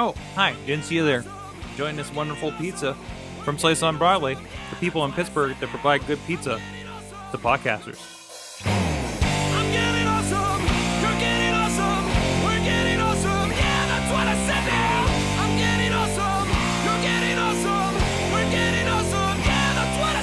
Oh, hi, didn't see you there. Enjoying this wonderful pizza from Slice on Broadway, the people in Pittsburgh that provide good pizza to podcasters. I'm getting awesome. You're getting awesome. We're getting awesome. Yeah, that's what I said now. I'm getting awesome. You're getting awesome. We're getting awesome. Yeah, that's what I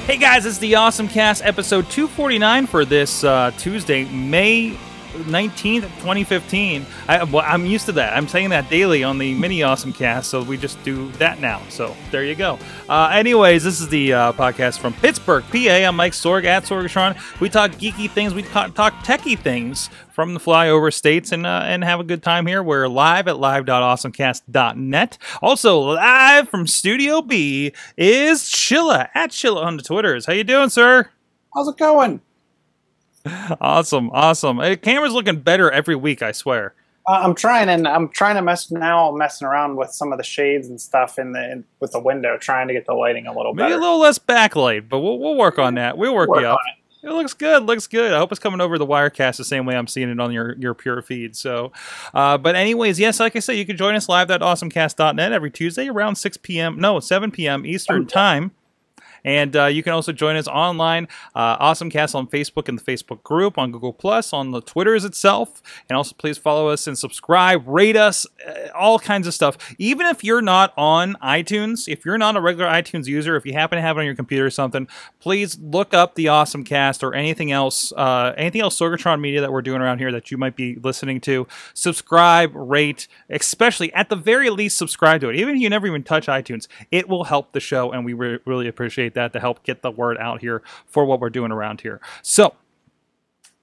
said. Hey guys, it's the Awesome Cast episode 249 for this uh, Tuesday, May 19th, 2015. I, well, I'm used to that. I'm saying that daily on the mini Awesome Cast, so we just do that now. So there you go. Uh, anyways, this is the uh, podcast from Pittsburgh, PA. I'm Mike Sorg at Sorgatron. We talk geeky things, we talk, talk techie things from the flyover states and uh, and have a good time here. We're live at live.awesomecast.net. Also live from Studio B is Chilla at Chilla on the Twitters. How you doing, sir? How's it going? Awesome, awesome. Hey, camera's looking better every week, I swear. Uh, I'm trying, and I'm trying to mess now. Messing around with some of the shades and stuff in the in, with the window, trying to get the lighting a little Maybe better. a little less backlight, but we'll, we'll work on that. We'll work, Work you up. on It looks good. Looks good. I hope it's coming over the Wirecast the same way I'm seeing it on your, your pure feed. So, uh, but anyways, yes, like I said, you can join us live at awesomecast.net every Tuesday around 6 p.m. No, 7 p.m. Eastern Okay. time. And uh, you can also join us online, uh, AwesomeCast on Facebook and the Facebook group, on Google Plus, on the Twitters itself, and also please follow us and subscribe, rate us, uh, all kinds of stuff. Even if you're not on iTunes, if you're not a regular iTunes user, if you happen to have it on your computer or something, please look up the Awesome Cast or anything else, uh, anything else Sorgatron Media that we're doing around here that you might be listening to. Subscribe, rate, especially at the very least, subscribe to it. Even if you never even touch iTunes, it will help the show, and we re- really appreciate that to help get the word out here for what we're doing around here. So,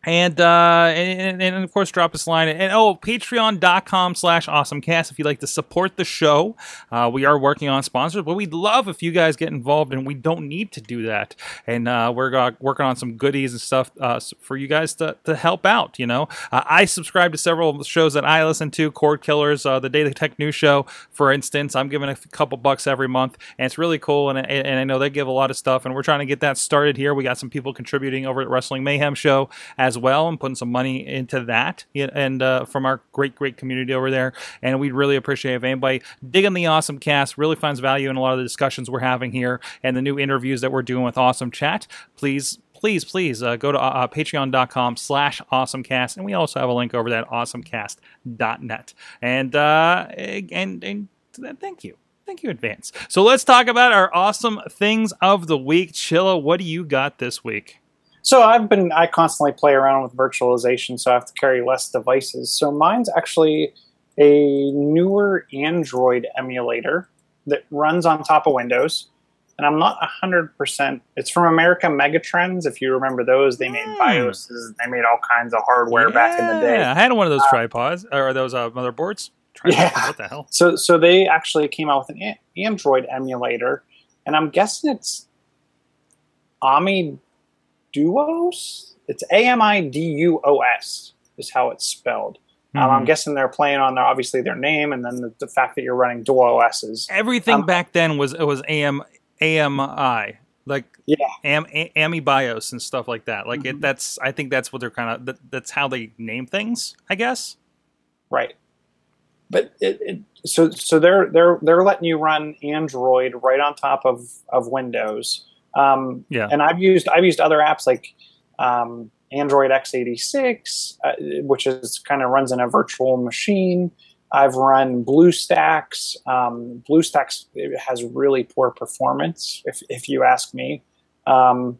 and, uh, and and of course drop us a line and oh patreon.com slash awesomecast if you'd like to support the show. Uh, we are working on sponsors but we'd love if you guys get involved and we don't need to do that. And uh, we're uh, working on some goodies and stuff uh, for you guys to, to help out you know? Uh, i subscribe to several shows that i listen to cord killers uh, the daily tech news show for instance. I'm giving a couple bucks every month and it's really cool and, and i know they give a lot of stuff and we're trying to get that started here. We got some people contributing over at wrestling mayhem show as well and putting some money into that and uh, from our great great community over there and we'd really appreciate if anybody digging the awesome cast really finds value in a lot of the discussions we're having here and the new interviews that we're doing with awesome chat please please please uh, go to uh, patreon.com slash awesomecast and we also have a link over that awesomecast.net and uh and and thank you Thank you advance. So let's talk about our awesome things of the week. Chilla, what do you got this week? So I've been I constantly play around with virtualization, so I have to carry less devices. So mine's actually a newer Android emulator that runs on top of Windows. And I'm not 100%. It's from American Megatrends. If you remember those, they made Hmm. BIOSes, they made all kinds of hardware back in the day. Yeah, I had one of those tripods or those uh, motherboards. Tripods, Yeah. What the hell? So, so they actually came out with an Android emulator, and I'm guessing it's Ami Duos. It's A M I D U O S is how it's spelled. Um, I'm Mhm. guessing they're playing on their obviously their name, and then the, the fact that you're running dual OSs. Everything um, back then was it was AM AMI like Yeah. Am, A- AMI BIOS and stuff like that. Like it, Mhm. that's I think that's what they're kind of that, that's how they name things. I guess. Right. But it, it, so so they're they're they're letting you run Android right on top of of Windows. Um, Yeah. And I've used I've used other apps like um, Android x86, uh, which is kind of runs in a virtual machine. I've run BlueStacks. Um, BlueStacks has really poor performance, if if you ask me. Um,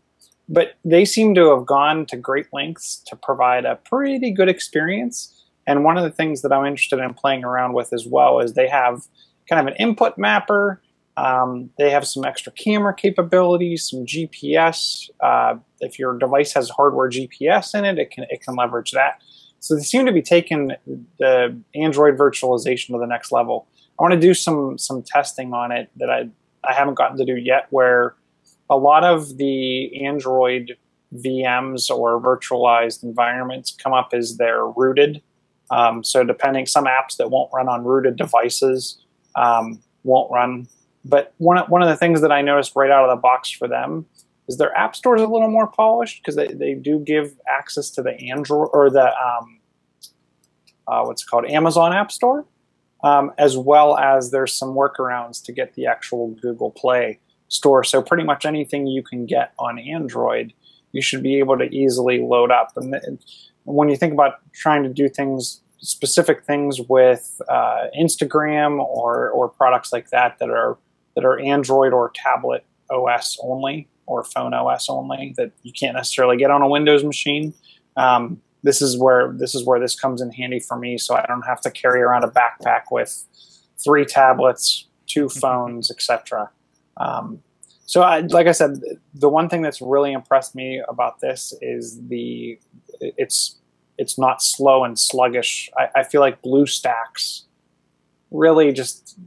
but they seem to have gone to great lengths to provide a pretty good experience. And one of the things that I'm interested in playing around with as well is they have kind of an input mapper. Um, they have some extra camera capabilities, some GPS. Uh, if your device has hardware GPS in it, it can it can leverage that. So they seem to be taking the Android virtualization to the next level. I want to do some some testing on it that I I haven't gotten to do yet, where a lot of the Android VMs or virtualized environments come up as they're rooted. Um, so depending, some apps that won't run on rooted devices um, won't run. But one of, one of the things that I noticed right out of the box for them is their app store is a little more polished because they, they do give access to the Android or the um, uh, what's called Amazon App Store, um, as well as there's some workarounds to get the actual Google Play store. So pretty much anything you can get on Android, you should be able to easily load up. And, and when you think about trying to do things, specific things with uh, Instagram or or products like that that are that are Android or tablet OS only or phone OS only that you can't necessarily get on a Windows machine. Um, this is where this is where this comes in handy for me, so I don't have to carry around a backpack with three tablets, two phones, etc. Um, so, I, like I said, the one thing that's really impressed me about this is the it's it's not slow and sluggish. I, I feel like BlueStacks really just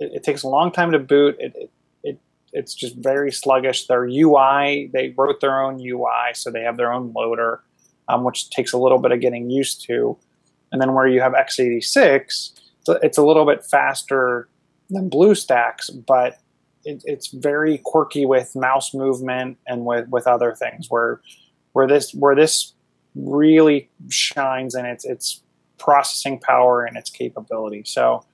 it, it, takes a long time to boot. It, it, it it's just very sluggish. Their UI they wrote their own UI, so they have their own loader, um, which takes a little bit of getting used to. And then where you have x86, it's a little bit faster than BlueStacks, but it, it's very quirky with mouse movement and with, with other things. Where where this where this really shines in its its processing power and its capability. So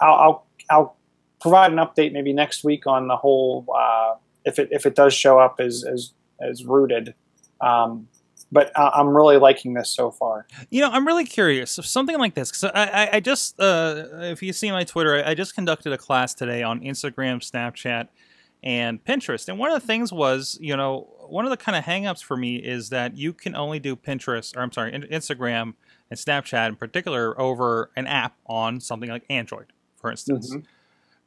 I'll I'll, I'll provide an update maybe next week on the whole uh, if it if it does show up as as as rooted. Um, but I'm really liking this so far. You know, I'm really curious of something like this because I, I, just, uh, if you see my Twitter, I just conducted a class today on Instagram, Snapchat, and Pinterest. And one of the things was, you know, one of the kind of hangups for me is that you can only do Pinterest, or I'm sorry, Instagram and Snapchat in particular over an app on something like Android, for instance. Mm-hmm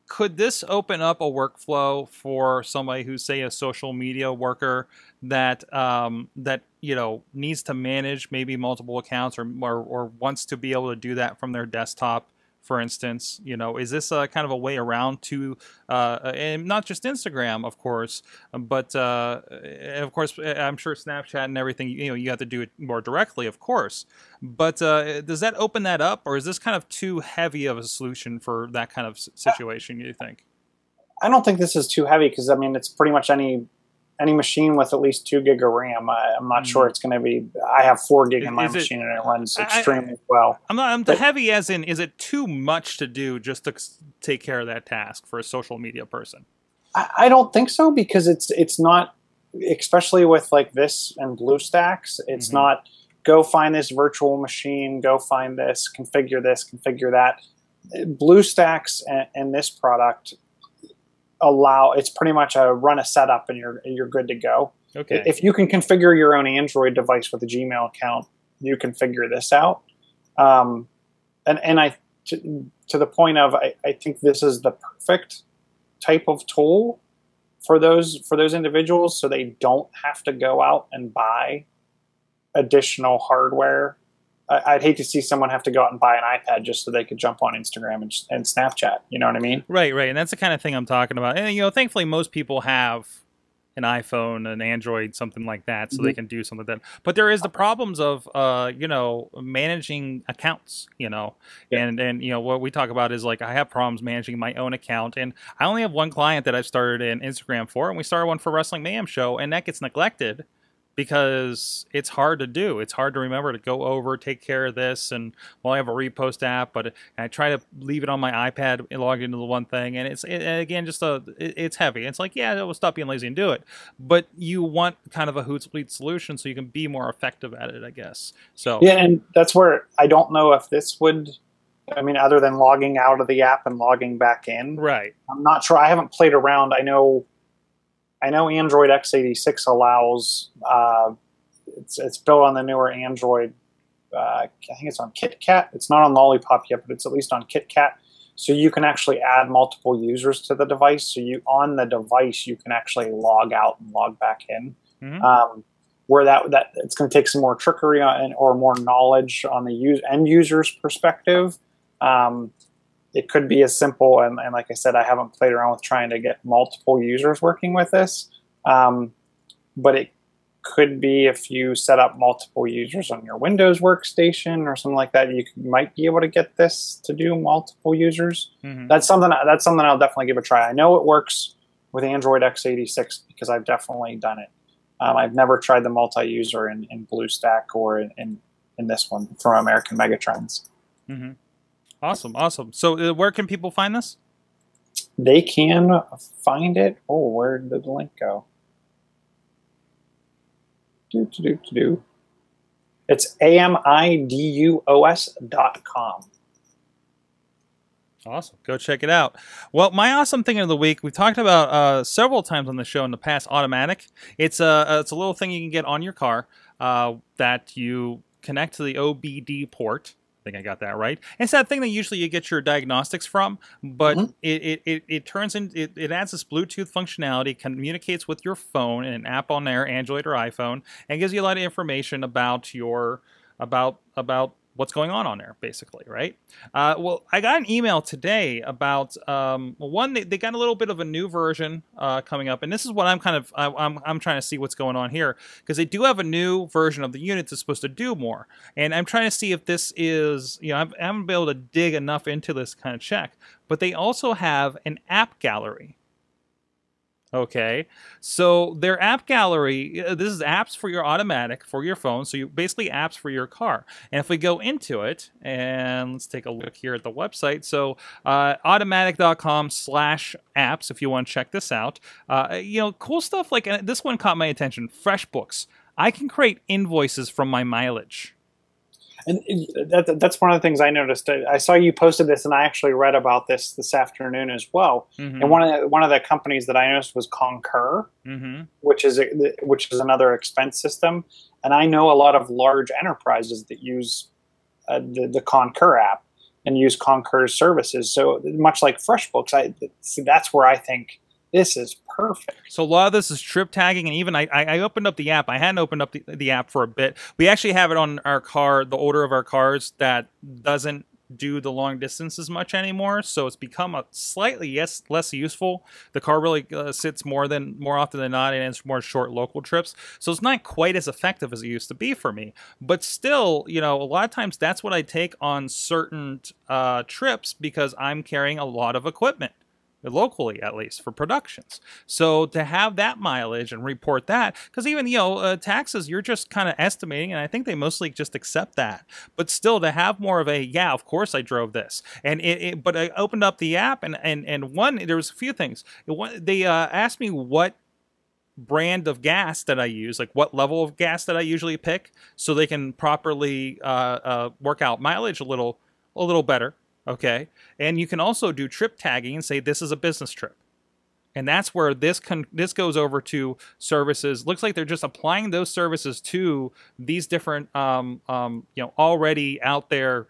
could this open up a workflow for somebody who's say a social media worker that um, that you know needs to manage maybe multiple accounts or, or, or wants to be able to do that from their desktop for instance you know is this a kind of a way around to uh, and not just instagram of course but uh, of course i'm sure snapchat and everything you know you have to do it more directly of course. But uh, does that open that up or is this kind of too heavy of a solution for that kind of situation you think? I don't think this is too heavy because i mean it's pretty much any any machine with at least two gig of RAM. I, am not mm. sure it's going to be. I have four gig in my machine and it runs extremely I, well. I'm not. I'm the heavy as in. Is it too much to do just to take care of that task for a social media person? I, I don't think so because it's it's not. Especially with like this and BlueStacks, it's mm-hmm. not go find this virtual machine, go find this, configure this, configure that. BlueStacks and, and this product allow it's pretty much a run a setup and you're you're good to go. Okay. If you can configure your own Android device with a Gmail account, you can figure this out. Um, and and I to, to the point of I, I think this is the perfect type of tool for those for those individuals so they don't have to go out and buy additional hardware I'd hate to see someone have to go out and buy an iPad just so they could jump on Instagram and, and Snapchat. You know what I mean? Right, right. And that's the kind of thing I'm talking about. And, you know, thankfully, most people have an iPhone, an Android, something like that, so mm-hmm. they can do something like that. But there is the problems of, uh, you know, managing accounts. You know, yeah. and and you know what we talk about is like I have problems managing my own account, and I only have one client that I've started an Instagram for, and we started one for Wrestling Mayhem Show, and that gets neglected because it's hard to do. It's hard to remember to go over, take care of this, and well, I have a repost app, but I try to leave it on my iPad and log into the one thing, and it's it, again just a it, it's heavy. It's like yeah, it will stop being lazy and do it, but you want kind of a Hootsuite solution so you can be more effective at it, I guess. So yeah, and that's where I don't know if this would. I mean, other than logging out of the app and logging back in, right? I'm not sure. I haven't played around. I know I know Android x86 allows uh, it's it's built on the newer Android. Uh, I think it's on KitKat. It's not on Lollipop yet, but it's at least on KitKat. So you can actually add multiple users to the device. So you on the device you can actually log out and log back in. Mm-hmm. Um, where that that it's going to take some more trickery on, or more knowledge on the use, end user's perspective. Um, it could be as simple, and, and, like I said, I haven't played around with trying to get multiple users working with this, um, but it could be if you set up multiple users on your Windows workstation or something like that, you might be able to get this to do multiple users. Mm-hmm. That's something that's something I'll definitely give a try. I know it works with Android x86 because I've definitely done it. Um, I've never tried the multi-user in, in BlueStack or in, in, in this one from American Megatrends. hmm Awesome, awesome. So, uh, where can people find this? They can find it. Oh, where did the link go? Do do do do do. It's amiduos dot com. Awesome. Go check it out. Well, my awesome thing of the week, we've talked about uh, several times on the show in the past, Automatic. It's a, it's a little thing you can get on your car uh, that you connect to the OBD port. I think I got that right. It's that thing that usually you get your diagnostics from, but Mhm. it, it, it, it turns in, it, it adds this Bluetooth functionality, communicates with your phone and an app on there, Android or iPhone, and gives you a lot of information about your, about, about what's going on on there, basically, right? Uh, well, I got an email today about um, one. They, they got a little bit of a new version uh, coming up, and this is what I'm kind of I, I'm I'm trying to see what's going on here because they do have a new version of the unit that's supposed to do more, and I'm trying to see if this is you know I'm, I haven't been able to dig enough into this kind of check, but they also have an app gallery. Okay, so their app gallery, uh, this is apps for your automatic for your phone. So you basically apps for your car. And if we go into it, and let's take a look here at the website. So uh, automatic.com slash apps if you want to check this out. Uh, you know, cool stuff like this one caught my attention. FreshBooks. I can create invoices from my mileage. And that, that's one of the things I noticed. I I saw you posted this, and I actually read about this this afternoon as well. Mhm. And one of the, one of the companies that I noticed was Concur, Mm-hmm. which is a, which is another expense system. And I know a lot of large enterprises that use uh, the, the Concur app and use Concur's services. So much like FreshBooks, I see that's where I think this is perfect. So a lot of this is trip tagging, and even I, I opened up the app. I hadn't opened up the, the app for a bit. We actually have it on our car, the order of our cars that doesn't do the long distance as much anymore. So it's become a slightly yes less useful. The car really uh, sits more than more often than not, and it's more short local trips. So it's not quite as effective as it used to be for me. But still, you know, a lot of times that's what I take on certain uh, trips because I'm carrying a lot of equipment locally at least for productions. So to have that mileage and report that because even you know uh, taxes you're just kind of estimating and i think they mostly just accept that. But still to have more of a yeah of course i drove this and it, it but i opened up the app and and and one there was a few things. It wa- they uh, asked me what brand of gas that I use, like what level of gas that I usually pick, so they can properly uh, uh, work out mileage a little a little better. Okay, and you can also do trip tagging and say this is a business trip, and that's where this con- this goes over to services. Looks like they're just applying those services to these different um, um, you know already out there.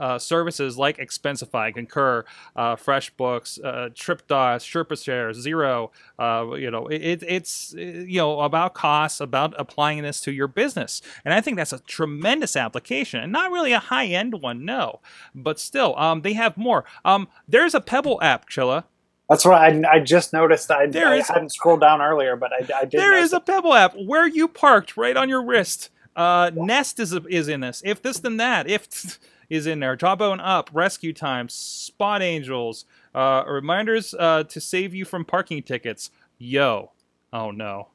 Uh, services like Expensify, Concur, uh, FreshBooks, uh, TripDOS, Sherpa Share, Xero, uh, you know, it, it's uh, you know about costs, about applying this to your business, and I think that's a tremendous application, and not really a high end one, no, but still, um, they have more. Um, there's a Pebble app, Chilla. That's what I, I just noticed. I, There I is- hadn't scrolled down earlier, but I, I did. There is a Pebble app where you parked right on your wrist. Uh, Nest is is in this. If this then that. If is in there. Jawbone up. Rescue time. Spot angels. Uh, reminders uh, to save you from parking tickets. Yo. Oh no.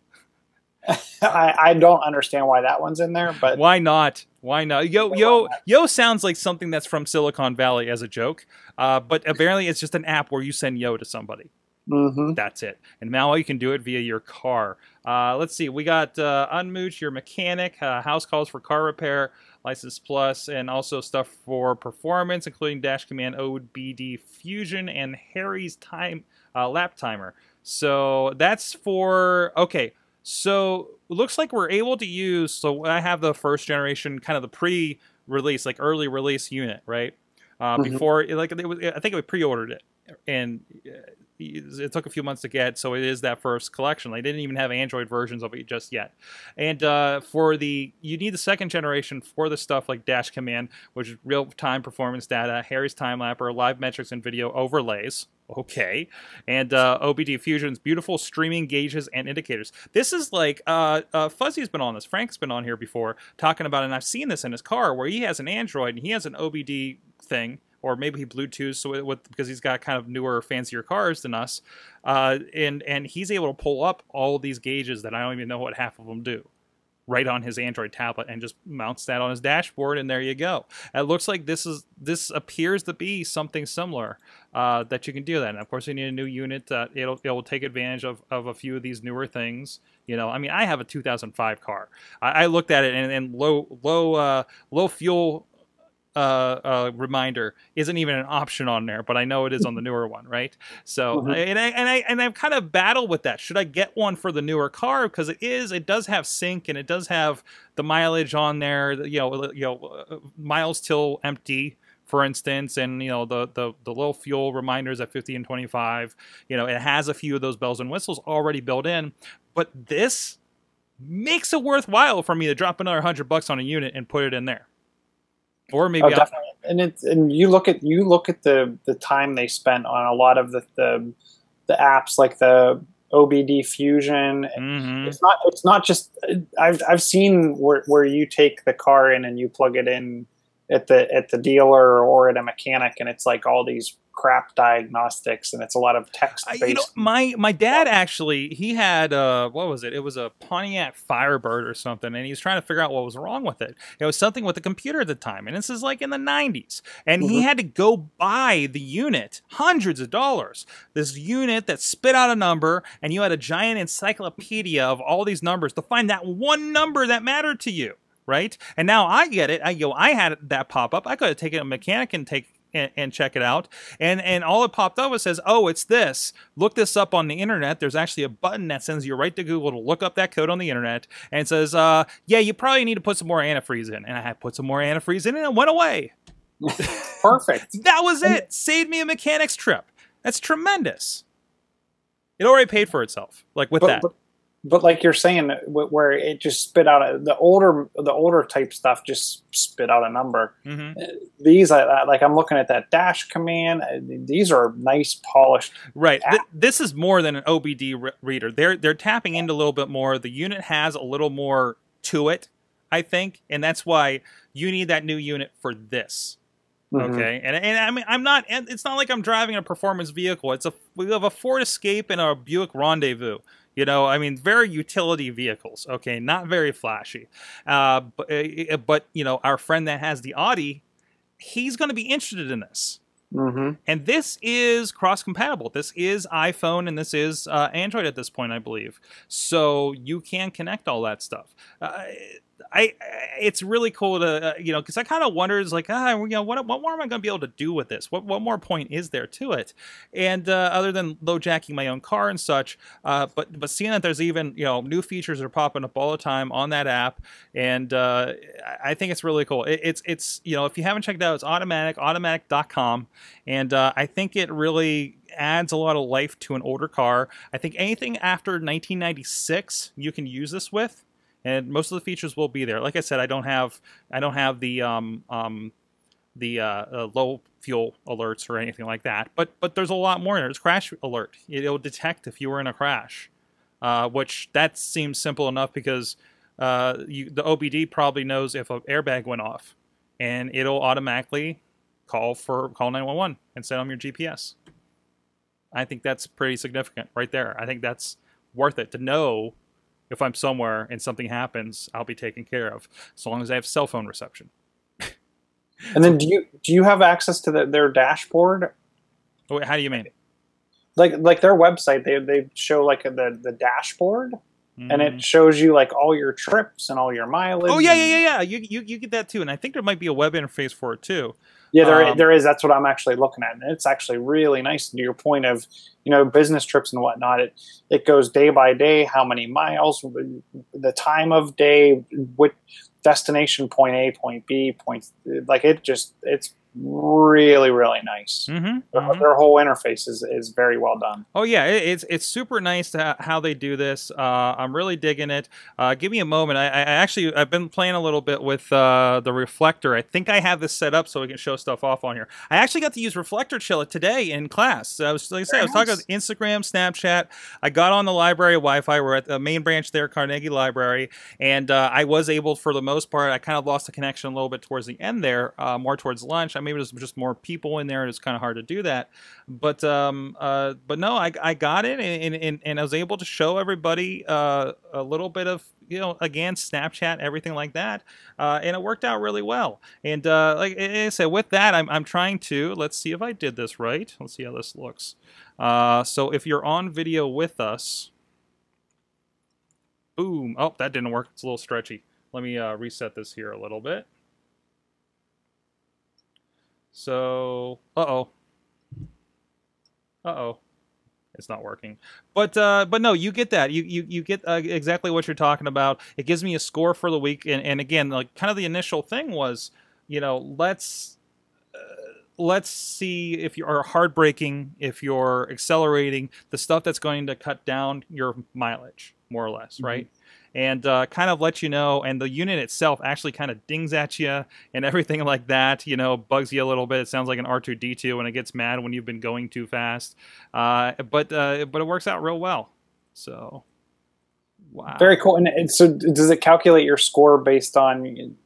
I, I don't understand why that one's in there, but Why not? Why not? Yo, yo, yo sounds like something that's from Silicon Valley as a joke, uh, but apparently it's just an app where you send yo to somebody. mhm. That's it. And now you can do it via your car. Uh, let's see. We got uh, Unmooch, your mechanic, uh, house calls for car repair, License Plus, and also stuff for performance, including Dash Command OBD Fusion and Harry's time uh, lap timer. So that's for okay. So looks like we're able to use. So I have the first generation, kind of the pre-release, like early release unit, right? Uh, Mhm. Before, like it was, I think we pre-ordered it, and uh, it took a few months to get. So it is that first collection. They didn't even have Android versions of it just yet. And uh, for the, you need the second generation for the stuff like Dash Command, which is real-time performance data, Harry's Time Lapper, live metrics and video overlays. Okay, and uh, OBD Fusion's beautiful streaming gauges and indicators. This is like uh, uh, Fuzzy's been on this. Frank's been on here before talking about it, and I've seen this in his car where he has an Android and he has an OBD thing, or maybe he Bluetooth, so it, with because he's got kind of newer, fancier cars than us, uh, and and he's able to pull up all these gauges that I don't even know what half of them do. right on his Android tablet and just mounts that on his dashboard, and there you go. It looks like this is this appears to be something similar uh, that you can do that. And of course, you need a new unit that it'll it'll take advantage of, of a few of these newer things. You know, I mean, I have a 2005 car. I, I looked at it and, and low low uh, low fuel uh, uh, reminder isn't even an option on there, but I know it is on the newer one, right? So, Mhm. and I and I and I've kind of battled with that. Should I get one for the newer car because it is it does have sync and it does have the mileage on there, you know, you know, uh, miles till empty. For instance, and you know the, the the low fuel reminders at 50 and 25, you know it has a few of those bells and whistles already built in, but this makes it worthwhile for me to drop another hundred bucks on a unit and put it in there, or maybe Oh, definitely. And it's and you look at you look at the the time they spent on a lot of the the, the apps like the OBD Fusion. Mhm. It's not it's not just I've I've seen where where you take the car in and you plug it in at the at the dealer or at a mechanic and it's like all these crap diagnostics and it's a lot of text I- based. you know, my my dad actually he had uh what was it? It was a Pontiac Firebird or something, and he was trying to figure out what was wrong with it. It was something with the computer at the time, and this is like in the '90s, and he Mhm. had to go buy the unit, hundreds of dollars. This unit that spit out a number, and you had a giant encyclopedia of all these numbers to find that one number that mattered to you. Right, and now I get it. I go. I had that pop up. I could have taken a mechanic and take and, and check it out. And and all it popped up was says, "Oh, it's this. Look this up on the internet. There's actually a button that sends you right to Google to look up that code on the internet, and it says, uh, yeah, you probably need to put some more antifreeze in." And I had put some more antifreeze in, and it went away. Perfect. That was it. Saved me a mechanic's trip. That's tremendous. It already paid for itself. Like with but, that. But, but like you're saying, where it just spit out a, the older the older type stuff just spit out a number. hmm These, I, like I'm looking at that dash command. uh, These are nice polished. Right. Th- this is more than an OBD re- reader. They're they're tapping into a little bit more. The unit has a little more to it, I think, and that's why you need that new unit for this. Mhm. Okay, and and I mean I'm not. And it's not like I'm driving a performance vehicle. It's a we have a Ford Escape and a Buick Rendezvous. You know, I mean, very utility vehicles. Okay, not very flashy. Uh, but uh, but you know, our friend that has the Audi, he's going to be interested in this. Mhm. And this is cross compatible. This is iPhone and this is uh, Android at this point, I believe. So you can connect all that stuff. Uh, I, it's really cool to uh, you know because I kind of wonder is like ah you know what what more am I going to be able to do with this? What what more point is there to it? And uh, other than low jacking my own car and such, uh, but but seeing that there's even you know new features are popping up all the time on that app, and uh, I I think it's really cool. It, it's it's you know if you haven't checked it out, it's automatic automatic.com, and uh, I think it really adds a lot of life to an older car. I think anything after 1996 you can use this with and most of the features will be there. Like I said, I don't have I don't have the um, um, the uh, uh, low fuel alerts or anything like that. But but there's a lot more. There's crash alert. It'll detect if you were in a crash, uh, which that seems simple enough because uh, you, the OBD probably knows if an airbag went off, and it'll automatically call for call 911 and send on your GPS. I think that's pretty significant right there. I think that's worth it to know if I'm somewhere and something happens, I'll be taken care of, as long as I have cell phone reception. And then do you do you have access to the, their dashboard? Oh, wait, how do you mean? Like like their website, they they show like the the dashboard, and Mm. it shows you like all your trips and all your mileage. Oh yeah, yeah, yeah, yeah. You, you you get that too, and I think there might be a web interface for it too. Yeah, there, Um, there is. That's what I'm actually looking at, and it's actually really nice. To your point of, you know, business trips and whatnot, it it goes day by day, how many miles, the time of day, what destination, point A, point B, point. Like it just, it's really, really nice. Mm-hmm. Their, their whole interface is, is very well done. Oh yeah, it, it's it's super nice to ha- how they do this. Uh, I'm really digging it. Uh, give me a moment. I, I actually I've been playing a little bit with uh, the reflector. I think I have this set up so we can show stuff off on here. I actually got to use reflector chill today in class. So I was like I said, I was Very talking about Instagram, Snapchat. I got on the library Wi-Fi. We're at the main branch there, Carnegie Library, and uh, I was able for the most part. I kind of lost the connection a little bit towards the end there, uh, more towards lunch. I maybe there's just more people in there, and it's kind of hard to do that. But um, uh, but no, I, I got it, and, and, and I was able to show everybody uh, a little bit of you know again Snapchat, everything like that, uh, and it worked out really well. And uh, like I said, with that, I'm I'm trying to let's see if I did this right. Let's see how this looks. Uh, so if you're on video with us, boom. Oh, that didn't work. It's a little stretchy. Let me uh, reset this here a little bit. So, uh oh, uh oh, it's not working. But uh, but no, you get that. You you you get uh, exactly what you're talking about. It gives me a score for the week, and and again, like kind of the initial thing was, you know, let's uh, let's see if you are hard braking, if you're accelerating, the stuff that's going to cut down your mileage, more or less, right? And uh, kind of let you know, and the unit itself actually kind of dings at you and everything like that, you know, bugs you a little bit. It sounds like an R2D2 and it gets mad when you've been going too fast. Uh, but uh, but it works out real well. So, wow. Very cool. And so, does it calculate your score based on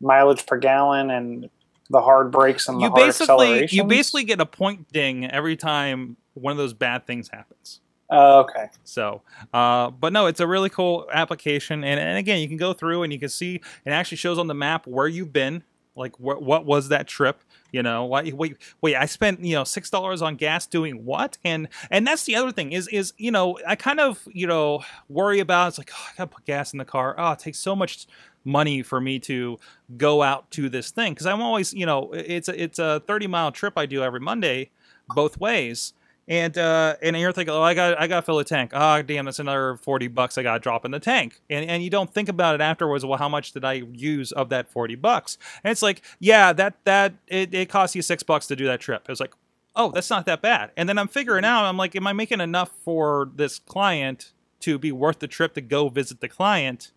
mileage per gallon and the hard brakes and the you hard basically you basically get a point ding every time one of those bad things happens. Oh, okay. So, uh, but no, it's a really cool application, and, and again, you can go through and you can see it actually shows on the map where you've been, like wh- what was that trip. You know, why, wait, wait, I spent you know six dollars on gas doing what? And and that's the other thing is is you know I kind of you know worry about it's like oh, I gotta put gas in the car. Oh, it takes so much money for me to go out to this thing because I'm always you know it's a, it's a 30 mile trip I do every Monday both ways and uh, and you're thinking, oh, I got I got to fill a tank. Oh, damn, that's another forty bucks I got to drop in the tank. And and you don't think about it afterwards. Well, how much did I use of that forty bucks? And it's like, yeah, that that it, it costs you six bucks to do that trip. It's like, oh, that's not that bad. And then I'm figuring out, I'm like, am I making enough for this client to be worth the trip to go visit the client?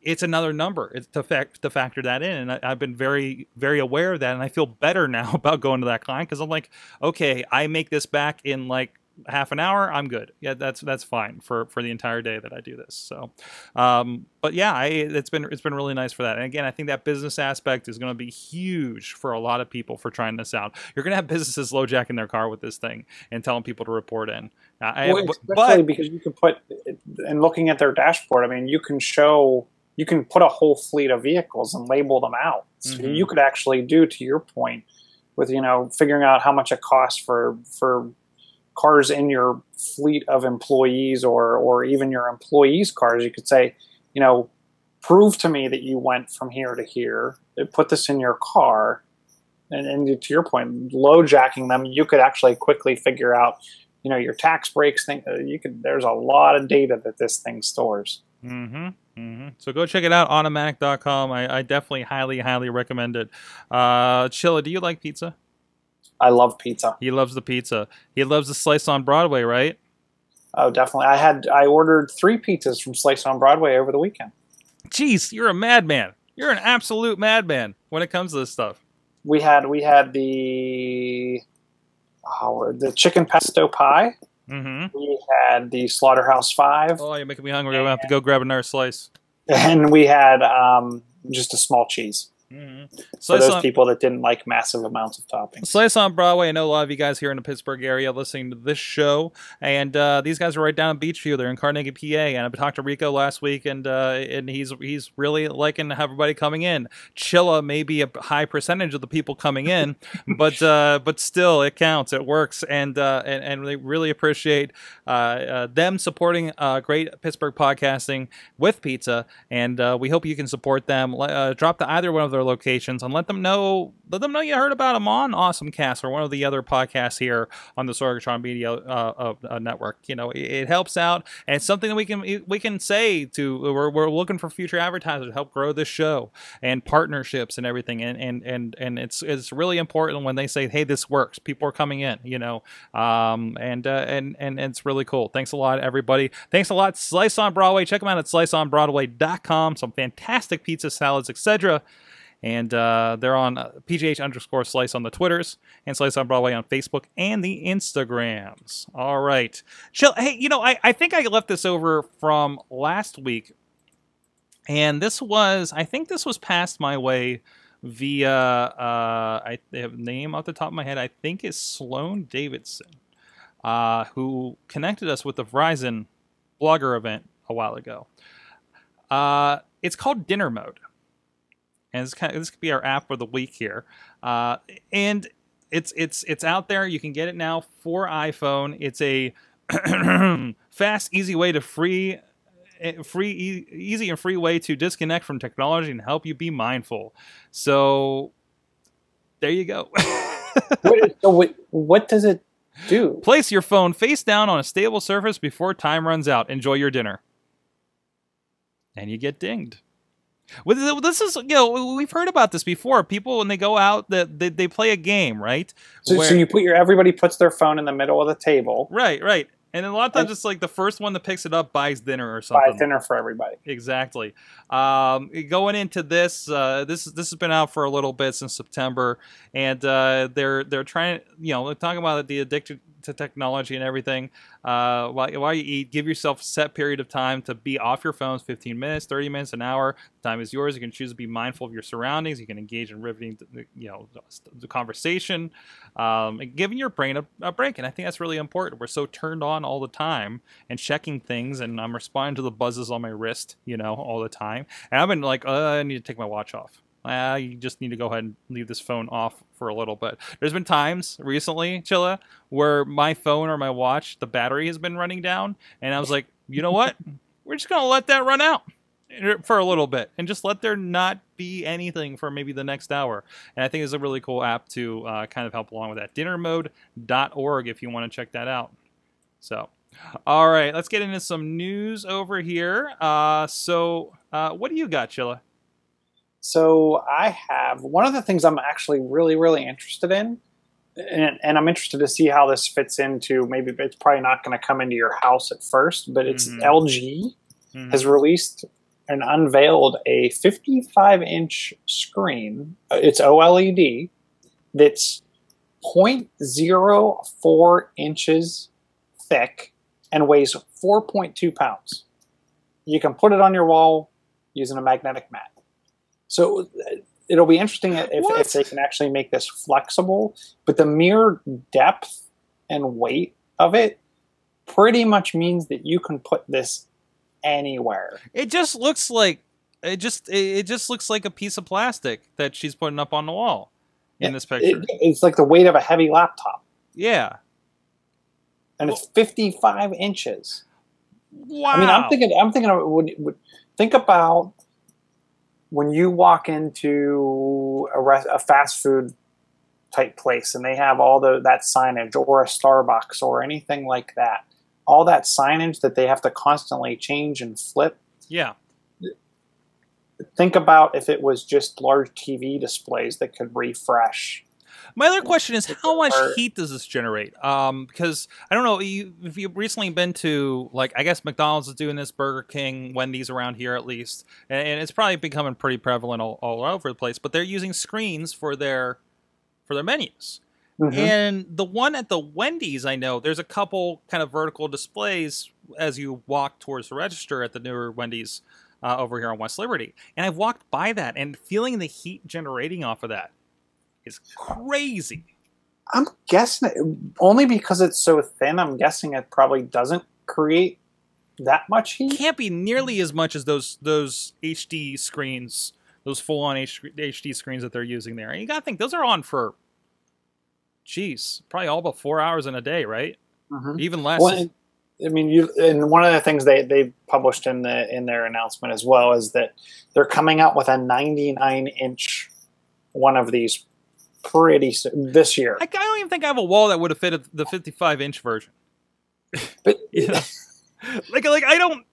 It's another number it's to, fact, to factor that in, and I, I've been very, very aware of that, and I feel better now about going to that client because I'm like, okay, I make this back in like half an hour, I'm good. Yeah, that's that's fine for for the entire day that I do this. So, um, but yeah, I it's been it's been really nice for that. And again, I think that business aspect is going to be huge for a lot of people for trying this out. You're going to have businesses low jacking their car with this thing and telling people to report in. I- Well, but- especially but because you can put and looking at their dashboard. I mean, you can show you can put a whole fleet of vehicles and label them out. So Mhm. you could actually do to your point with you know figuring out how much it costs for for cars in your fleet of employees or or even your employees' cars. You could say, you know, prove to me that you went from here to here. Put this in your car. And, and to your point, low jacking them, you could actually quickly figure out you know your tax breaks thing uh, you could there's a lot of data that this thing stores Mm-hmm. Mm-hmm. So go check it out, automatic.com. I, I definitely highly, highly recommend it. Uh, Chilla, do you like pizza? i love pizza He loves the pizza. He loves the slice on Broadway, right? oh definitely i had i ordered three pizzas from slice on broadway over the weekend Jeez, you're a madman. You're an absolute madman when it comes to this stuff. we had we had the oh, the chicken pesto pie Mm-hmm. we had the slaughterhouse five Oh, you're making me hungry. I'm gonna have to go grab another slice. and we had um, just a small cheese Mm-hmm. for those on, people that didn't like massive amounts of toppings Slice on Broadway. I know a lot of you guys here in the Pittsburgh area listening to this show, and uh, these guys are right down in Beechview. They're in Carnegie, PA. And I talked to Rico last week, and uh, and he's he's really liking everybody coming in. Chilla may be a high percentage of the people coming in, but uh, but still it counts. It works, and uh, and and they really appreciate uh, uh, them supporting uh, great Pittsburgh podcasting with pizza, and uh, we hope you can support them. Uh, drop to either one of their locations and let them know let them know you heard about them on Awesome Cast or one of the other podcasts here on the Sorgatron Media uh, uh, network. You know, it, it helps out, and it's something that we can we can say to we're, we're looking for future advertisers to help grow this show and partnerships and everything, and and and and it's it's really important when they say, hey, this works. People are coming in, you know, um, and uh, and and it's really cool. Thanks a lot, everybody. Thanks a lot, Slice on Broadway. Check them out at sliceonbroadway.com. Some fantastic pizza salads, etc. And uh, they're on uh, PGH underscore slice on the Twitters and slice on Broadway on Facebook and the Instagrams. All right. Chill. Hey, you know, I, I think I left this over from last week. And this was, I think this was passed my way via uh, I have name off the top of my head. I think is Sloane Davidson, uh, who connected us with the Verizon blogger event a while ago. Uh, it's called Dinner Mode, and this, kind of, this could be our app for the week here. Uh, and it's it's it's out there. You can get it now for iPhone. It's a fast, easy way to free eh, free e- easy and free way to disconnect from technology and help you be mindful so there you go what, so what, what does it do? place your phone face down on a stable surface before time runs out enjoy your dinner and you get dinged well, this is you know we've heard about this before. People when they go out that they, they play a game right? So, so you put your everybody puts their phone in the middle of the table, right right. And a lot of times it's like the first one that picks it up buys dinner or something. buys dinner for everybody. Exactly. Um, going into this, uh, this this has been out for a little bit since September, and uh, they're they're trying, you know, they're talking about the addicted to technology and everything. Uh, while, while you eat, give yourself a set period of time to be off your phones 15 minutes, 30 minutes, an hour. The time is yours. You can choose to be mindful of your surroundings. You can engage in riveting, you know, the conversation, um, and giving your brain a, a break. And I think that's really important. We're so turned on all the time and checking things, and I'm responding to the buzzes on my wrist, you know, all the time. And I've been like, uh, I need to take my watch off. Uh, you just need to go ahead and leave this phone off for a little bit. There's been times recently, Chilla, where my phone or my watch, the battery has been running down, and I was like, you know what? We're just gonna let that run out for a little bit and just let there not be anything for maybe the next hour. And I think it's a really cool app to uh, kind of help along with that. Dinnermode.org if you want to check that out. So, all right, let's get into some news over here. Uh, so, uh, what do you got, Chilla? So I have one of the things I'm actually really, really interested in, and, and I'm interested to see how this fits into. Maybe it's probably not going to come into your house at first, but it's Mhm. LG Mhm. has released and unveiled a 55 inch screen. Uh, It's OLED that's 0.04 inches thick and weighs 4.2 pounds. You can put it on your wall using a magnetic mat. So it'll be interesting if, if they can actually make this flexible, but the mere depth and weight of it pretty much means that you can put this anywhere. It just looks like it just it just looks like a piece of plastic that she's putting up on the wall in this picture. It- it's like the weight of a heavy laptop, yeah. and it's 55 inches. Wow. I mean, I'm thinking, I'm thinking, of, would, would think about when you walk into a, a fast food type place, and they have all the that signage, or a Starbucks, or anything like that. All that signage that they have to constantly change and flip. Yeah. Think about if it was just large TV displays that could refresh. My other question is, how much heat does this generate? Um, because I don't know you, if you've recently been to like I guess McDonald's is doing this, Burger King, Wendy's around here at least, and, and it's probably becoming pretty prevalent all, all over the place. But they're using screens for their for their menus. Mhm. And the one at the Wendy's, I know there's a couple kind of vertical displays as you walk towards the register at the newer Wendy's uh, over here on West Liberty. And I've walked by that and feeling the heat generating off of that is crazy. I'm guessing it, only because it's so thin. I'm guessing it probably doesn't create that much heat. Can't be nearly as much as those those HD screens, those full on HD screens that they're using there. And you got to think those are on for, geez, probably all but four hours in a day, right? Mhm. Even less. Well, I mean, you and one of the things they they published in the in their announcement as well is that they're coming out with a 99 inch one of these pretty soon this year. I, I don't even think I have a wall that would have fit the 55 inch version. But like like I don't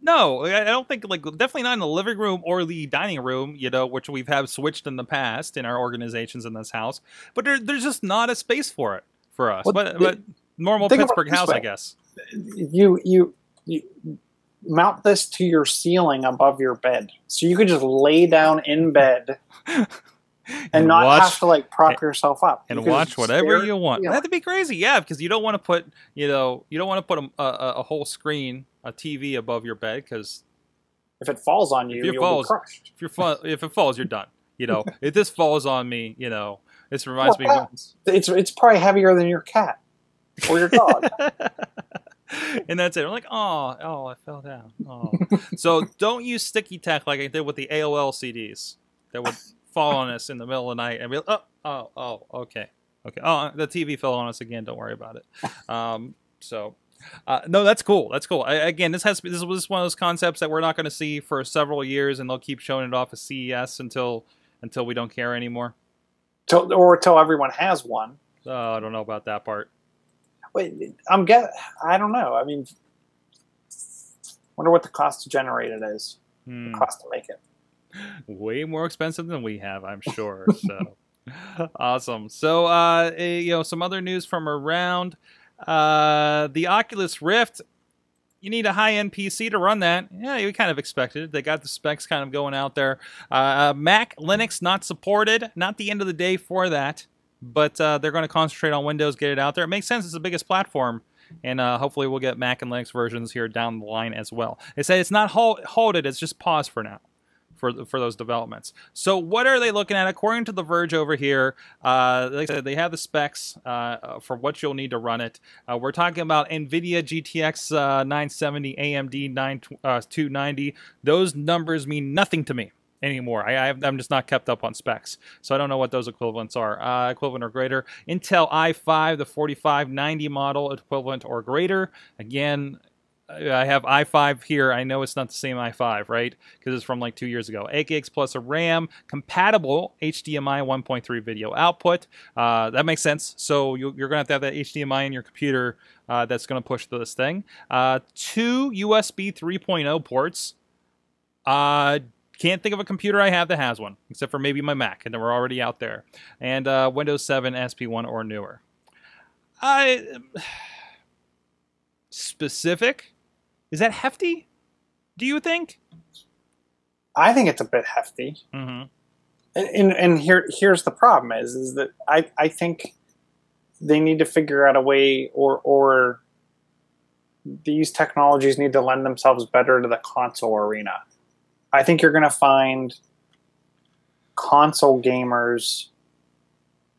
no I don't think like definitely not in the living room or the dining room you know which we've have switched in the past in our organizations in this house but there, there's just not a space for it for us. Well, but the- but normal think about it Pittsburgh house I guess. You you you mount this to your ceiling above your bed, so you could just lay down in bed and, not watch have to like prop yourself up and watch whatever stare- you want yeah. that'd be crazy yeah because you don't want to put you know you don't want to put a, a, a whole screen a TV above your bed because If it falls on you, If it you'll falls- be crushed. if you're if it falls you're done You know, if this falls on me, you know, this reminds Four me. Of. It's it's probably heavier than your cat or your dog. and that's it. I'm like, oh, oh, I fell down. Oh. so don't use sticky tack like I did with the AOL CDs that would fall on us in the middle of the night and be like, oh, oh, oh, okay, okay. Oh, the TV fell on us again. Don't worry about it. Um, so. Uh, no, that's cool. That's cool. I, again, this has this was one of those concepts that we're not going to see for several years, and they'll keep showing it off at CES until until we don't care anymore. till, or till everyone has one. Oh, I don't know about that part. Wait, I'm get. I don't know. I mean, wonder what the cost to generate it is. Hmm. The cost to make it. Way more expensive than we have, I'm sure. So awesome. So uh eh, you know, some other news from around uh the Oculus Rift. You need a high-end PC to run that. Yeah, you kind of expected it. They got the specs kind of going out there. Uh, Mac, Linux not supported. Not the end of the day for that, but uh, they're going to concentrate on Windows, get it out there. It makes sense. It's the biggest platform, and uh, hopefully we'll get Mac and Linux versions here down the line as well. They say it's not halted; it's just paused for now for for those developments. So what are they looking at? According to The Verge over here, uh, like I said, they have the specs uh, for what you'll need to run it. Uh, we're talking about NVIDIA GTX uh, 970, AMD 9, uh, 290. Those numbers mean nothing to me anymore. I, I'm just not kept up on specs, so I don't know what those equivalents are. Uh, equivalent or greater. Intel i5, the 4590 model, equivalent or greater. Again, I have i5 here. I know it's not the same i5, right? Because it's from like two years ago. 8 gigs plus a RAM, compatible HDMI 1.3 video output. Uh, that makes sense. So you, you're going to have to have that HDMI in your computer uh, that's going to push this thing. Uh, two USB 3.0 ports. Uh, can't think of a computer I have that has one, except for maybe my Mac, and then we're already out there. And uh, Windows 7 SP1 or newer. I specific is that hefty? Do you think? I think it's a bit hefty. Mm-hmm. And, and, and here here's the problem is is that I, I think they need to figure out a way or or these technologies need to lend themselves better to the console arena. I think you're going to find console gamers